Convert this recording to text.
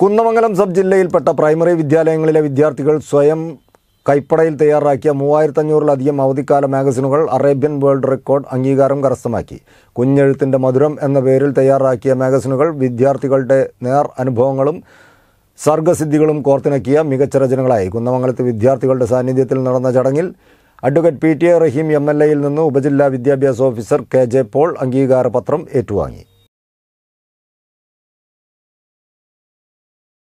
Kunnamangalam sub ജില്ലയിൽപ്പെട്ട primary വിദ്യാലയങ്ങളിലെ വിദ്യാർത്ഥികൾ സ്വയം കൈപ്പടയിൽ തയ്യാറാക്കിയ മൂവായിരത്തഞ്ഞൂറിലധികം അവധിക്കാല മാഗസിനുകൾ അറേബ്യൻ വേൾഡ് റെക്കോർഡ് അംഗീകാരം കരസ്ഥമാക്കി. കുഞ്ഞെഴുത്തിന്റെ മധുരം എന്ന പേരിൽ തയ്യാറാക്കിയ മാഗസിനുകൾ വിദ്യാർത്ഥികളുടെ നേർ അനുഭവങ്ങളും സർഗസിദ്ധികളും കോർത്തിണക്കിയ മികച്ച രചനകളായി. കുന്നമംഗലത്ത് വിദ്യാർത്ഥികളുടെ സാന്നിധ്യത്തിൽ നടന്ന ചടങ്ങിൽ advocate P T A Raheem M L എയിൽ നിന്ന് ഉപജില്ലാ വിദ്യാഭ്യാസ ഓഫീസർ കെ ജെ പോൾ അംഗീകാരപത്രം ഏറ്റുവാങ്ങി.